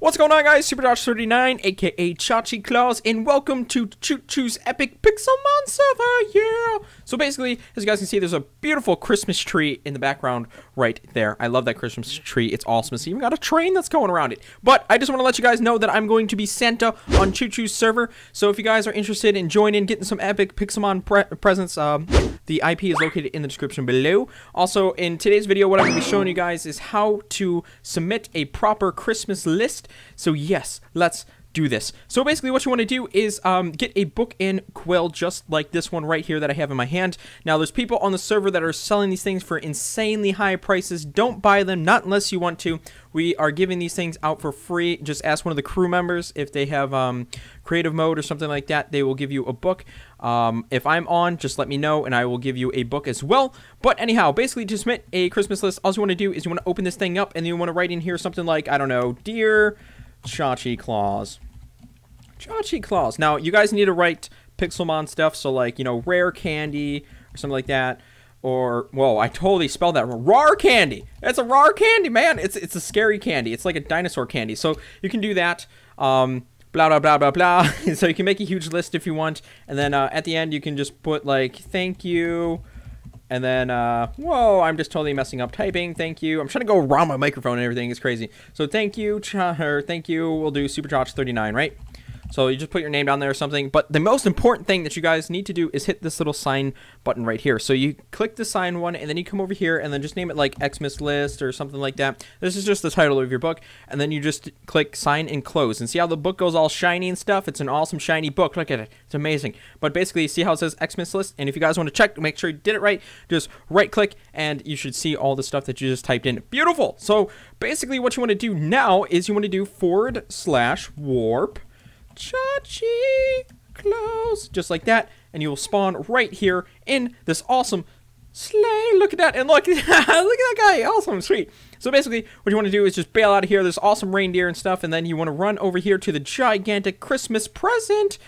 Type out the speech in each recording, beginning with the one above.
What's going on guys, Superchache39, aka Chachi Claus, and welcome to Choo Choo's Epic Pixelmon server, yeah! So basically, as you guys can see, there's a beautiful Christmas tree in the background right there. I love that Christmas tree, it's awesome. It's even got a train that's going around it. But I just want to let you guys know that I'm going to be Santa on Choo Choo's server, so if you guys are interested in joining, getting some epic Pixelmon pre presents, um, the IP is located in the description below. Also, in today's video, what I'm going to be showing you guys is how to submit a proper Christmas list so yes, let's do this. So basically what you want to do is um, get a book in quill just like this one right here that I have in my hand. Now there's people on the server that are selling these things for insanely high prices. Don't buy them, not unless you want to. We are giving these things out for free. Just ask one of the crew members if they have um, creative mode or something like that. They will give you a book. Um, if I'm on, just let me know and I will give you a book as well. But anyhow, basically to submit a Christmas list, all you want to do is you want to open this thing up and you want to write in here something like, I don't know, Dear Chachi Claus. Chachi Claus. Now, you guys need to write Pixelmon stuff, so like, you know, rare candy or something like that. Or, whoa, I totally spelled that wrong. Rar candy. It's a rar candy, man. It's it's a scary candy. It's like a dinosaur candy. So you can do that. Um, blah, blah, blah, blah, blah. so you can make a huge list if you want. And then uh, at the end, you can just put like, thank you. And then, uh, whoa, I'm just totally messing up typing. Thank you. I'm trying to go around my microphone and everything. It's crazy. So thank you, or thank you. We'll do Super Superchache 39, right? So you just put your name down there or something. But the most important thing that you guys need to do is hit this little sign button right here. So you click the sign one and then you come over here and then just name it like Xmas list or something like that. This is just the title of your book. And then you just click sign and close. And see how the book goes all shiny and stuff? It's an awesome shiny book. Look at it. It's amazing. But basically, see how it says Xmas list? And if you guys want to check, make sure you did it right, just right click and you should see all the stuff that you just typed in. Beautiful. So basically what you want to do now is you want to do forward slash warp Chachi Claus, just like that, and you will spawn right here in this awesome sleigh. Look at that, and look, look at that guy, awesome, sweet. So basically, what you want to do is just bail out of here. There's awesome reindeer and stuff, and then you want to run over here to the gigantic Christmas present.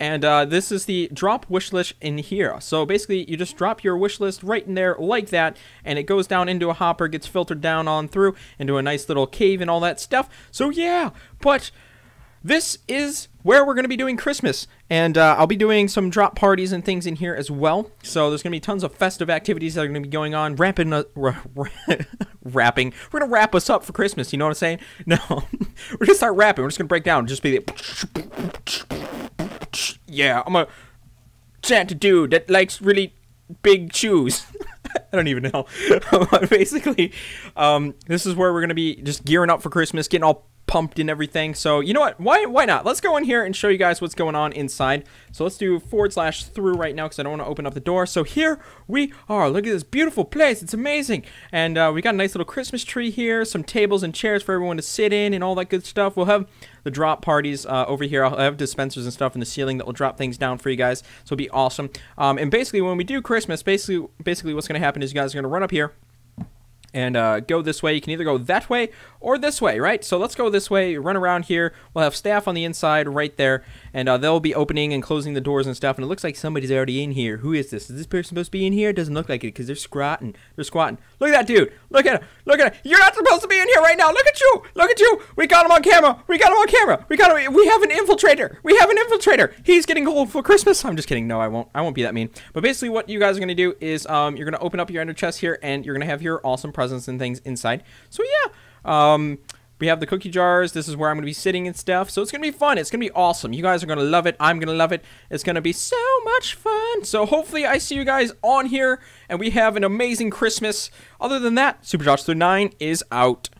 And uh, this is the drop wish list in here. So basically, you just drop your wish list right in there like that, and it goes down into a hopper, gets filtered down on through into a nice little cave and all that stuff. So yeah, but this is where we're going to be doing Christmas. And uh, I'll be doing some drop parties and things in here as well. So there's going to be tons of festive activities that are going to be going on. Wrapping, uh, rapping. We're going to wrap us up for Christmas. You know what I'm saying? No. we're going to start rapping. We're just going to break down. Just be the... Yeah, I'm a Santa dude that likes really big shoes. I don't even know. Basically, um, this is where we're going to be just gearing up for Christmas, getting all pumped and everything. So you know what? Why why not? Let's go in here and show you guys what's going on inside. So let's do forward slash through right now because I don't want to open up the door. So here we are. Look at this beautiful place. It's amazing. And uh, we got a nice little Christmas tree here, some tables and chairs for everyone to sit in and all that good stuff. We'll have the drop parties uh, over here. I'll have dispensers and stuff in the ceiling that will drop things down for you guys. So it'll be awesome. Um, and basically when we do Christmas, basically basically what's going to happen is you guys are going to run up here and uh, go this way. You can either go that way or this way, right? So let's go this way, run around here. We'll have staff on the inside right there, and uh, they'll be opening and closing the doors and stuff. And it looks like somebody's already in here. Who is this? Is this person supposed to be in here? It doesn't look like it because they're squatting. They're squatting. Look at that dude. Look at him. Look at him. You're not supposed to be in here right now. Look at you. Look at you. We got him on camera. We got him on camera. We got him. We have an infiltrator. We have an infiltrator. He's getting gold for Christmas. I'm just kidding. No, I won't. I won't be that mean. But basically, what you guys are gonna do is um, you're gonna open up your ender chest here, and you're gonna have your awesome presents and things inside. So yeah. Um, we have the cookie jars. This is where I'm going to be sitting and stuff. So it's going to be fun. It's going to be awesome. You guys are going to love it. I'm going to love it. It's going to be so much fun. So hopefully I see you guys on here and we have an amazing Christmas. Other than that, Superchache 39 is out.